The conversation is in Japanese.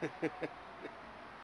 フフフ。